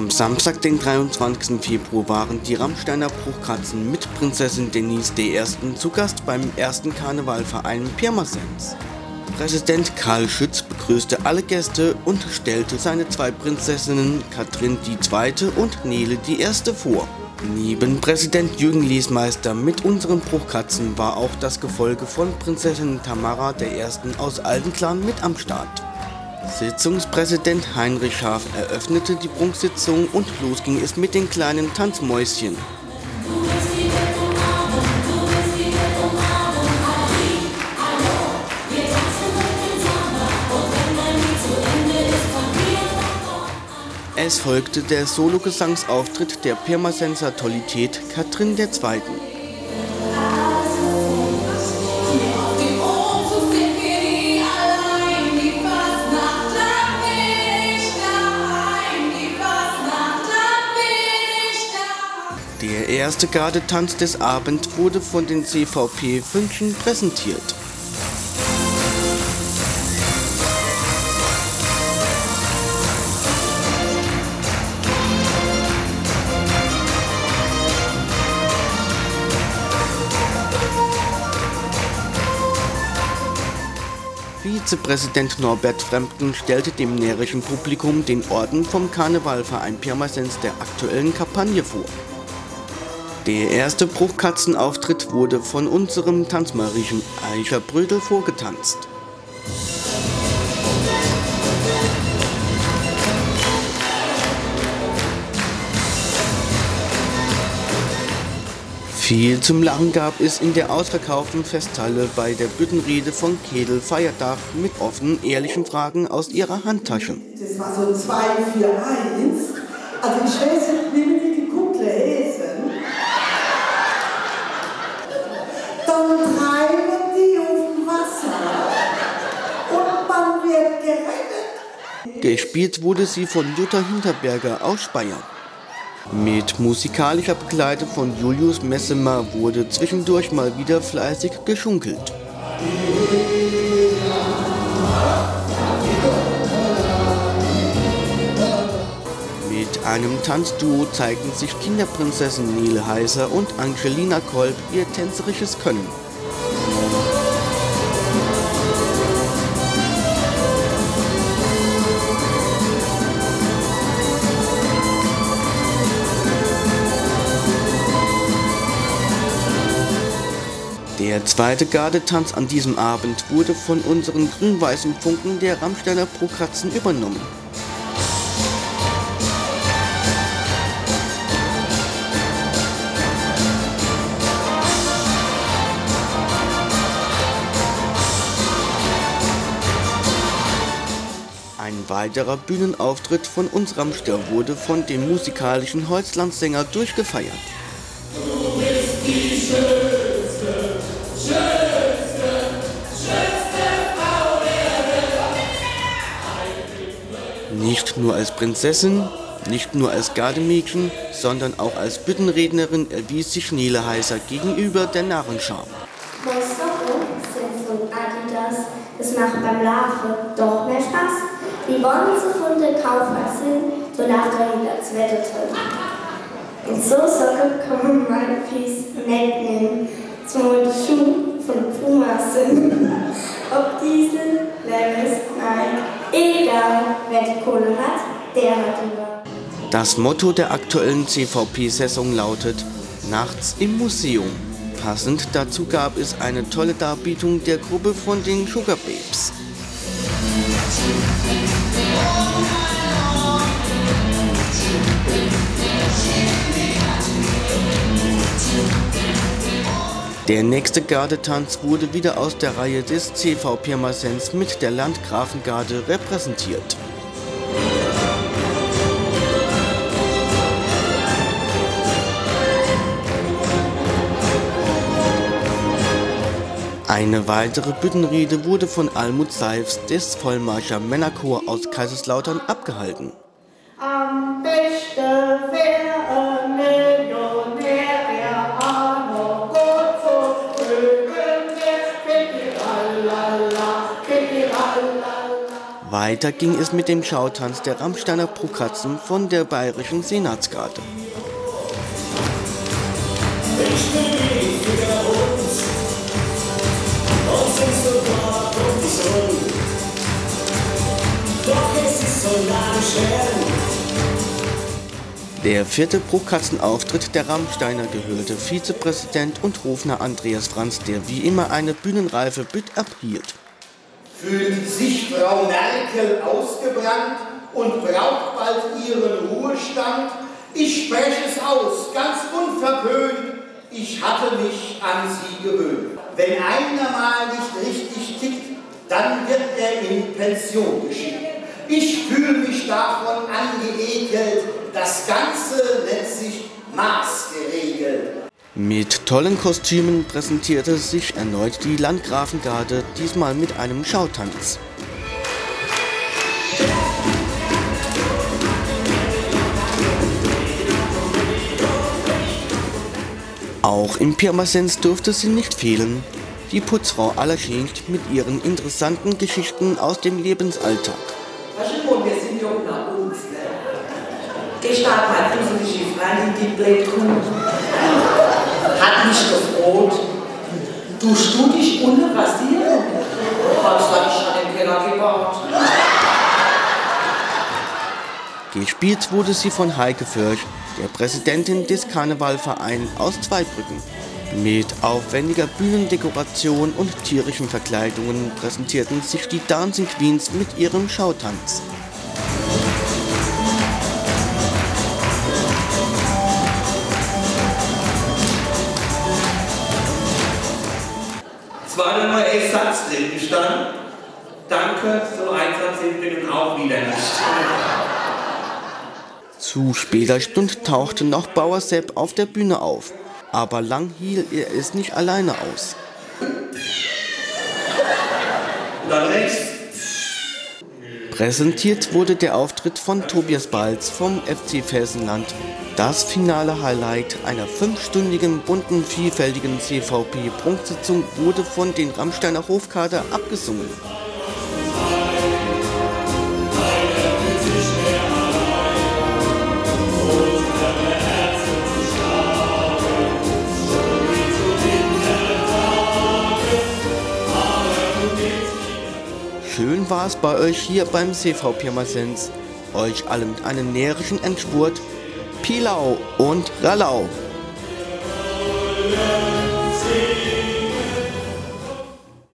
Am Samstag, den 23. Februar, waren die Rammsteiner Bruchkatzen mit Prinzessin Denise I. zu Gast beim ersten Karnevalverein Pirmasens. Präsident Karl Schütz begrüßte alle Gäste und stellte seine zwei Prinzessinnen Katrin II. und Nele I. vor. Neben Präsident Jürgen Liesmeister mit unseren Bruchkatzen war auch das Gefolge von Prinzessin Tamara I. aus Altenklan mit am Start. Sitzungspräsident Heinrich Schaaf eröffnete die Prunksitzung und los ging es mit den kleinen Tanzmäuschen. Es folgte der Solo-Gesangsauftritt der Pirmasenser Tollität Katrin II. Erste Gardetanz des Abends wurde von den CVP Fünchen präsentiert. Vizepräsident Norbert Fremden stellte dem närrischen Publikum den Orden vom Karnevalverein Pirmasens der aktuellen Kampagne vor. Der erste Bruchkatzenauftritt wurde von unserem Tanzmariechen Eicher Brödel vorgetanzt. Viel zum Lachen gab es in der ausverkauften Festhalle bei der Büttenrede von Kedel Feiertag mit offenen, ehrlichen Fragen aus ihrer Handtasche. Das war so 2, 4, 1. Also ich weiß nicht, wie wir die Kuckle lesen. Dann treiben die auf dem Wasser und man wird gerettet. Gespielt wurde sie von Jutta Hinterberger aus Speyer. Mit musikalischer Begleitung von Julius Messemer wurde zwischendurch mal wieder fleißig geschunkelt. Mit einem Tanzduo zeigten sich Kinderprinzessin Nele Heiser und Angelina Kolb ihr tänzerisches Können. Der zweite Gardetanz an diesem Abend wurde von unseren grün-weißen Funken der Rammsteiner Prokratzen übernommen. Ein weiterer Bühnenauftritt von uns Rammster wurde von dem musikalischen Holzlandsänger durchgefeiert. Nicht nur als Prinzessin, nicht nur als Gardemädchen, sondern auch als Büttenrednerin erwies sich Nele Heiser gegenüber der Narrenschar. Sind von Adidas, das macht beim Larve doch mehr Spaß. Die von der Kaufhassen, so nach das Wetter toll. In so Socke mal Piece nett nehmen, zumal die Schuhe von Puma sind. Ob Diesel, Levis, egal, wer die Kohle hat, der hat Wahl. Das Motto der aktuellen CVP-Saison lautet Nachts im Museum. Passend dazu gab es eine tolle Darbietung der Gruppe von den Sugar Babes. Der nächste Gardetanz wurde wieder aus der Reihe des CV Pirmasens mit der Landgrafengarde repräsentiert. Eine weitere Büttenrede wurde von Almut Seifs des Vollmarscher Männerchor aus Kaiserslautern abgehalten. Am Weiter ging es mit dem Schautanz der Rammsteiner Prokatzen von der Bayerischen Senatsgarde. Doch es ist so lange schwer. Der vierte Pro-Katzen-Auftritt der Rammsteiner gehörte Vizepräsident und Rufner Andreas Franz, der wie immer eine bühnenreife Bütt abhielt. Fühlt sich Frau Merkel ausgebrannt und braucht bald ihren Ruhestand? Ich spreche es aus, ganz unverpönt, ich hatte mich an sie gewöhnt. Wenn einer mal nicht richtig tickt, dann wird er in Pension geschickt. Ich fühle mich davon angeekelt, das Ganze nennt sich maßgeregelt. Mit tollen Kostümen präsentierte sich erneut die Landgrafengarde, diesmal mit einem Schautanz. Auch im Pirmasens durfte sie nicht fehlen. Die Putzfrau Allerschenkt mit ihren interessanten Geschichten aus dem Lebensalltag. wir sind ja unter uns. Gestern hat unsere Freundin die Blättrung hat mich gefroht, tust du dich ohne rasieren? Hast du dich schon im Keller gebaut? Gespielt wurde sie von Heike Fürch, der Präsidentin des Karnevalvereins aus Zweibrücken. Mit aufwendiger Bühnendekoration und tierischen Verkleidungen präsentierten sich die Dancing Queens mit ihrem Schautanz. Es war dann mal echt Satz drin gestanden. Danke, so einsam sind wir nun auch wieder nicht. Zu später Stunde tauchte noch Bauer Sepp auf der Bühne auf. Aber lang hielt er es nicht alleine aus. Dann rechts. Präsentiert wurde der Auftritt von Tobias Balz vom FC Felsenland. Das finale Highlight einer fünfstündigen, bunten, vielfältigen CVP-Prunksitzung wurde von den Rammsteiner Hofkader abgesungen. Schön war es bei euch hier beim CV Pirmasens. Euch alle mit einem närrischen Endspurt. Pilau und Ralau.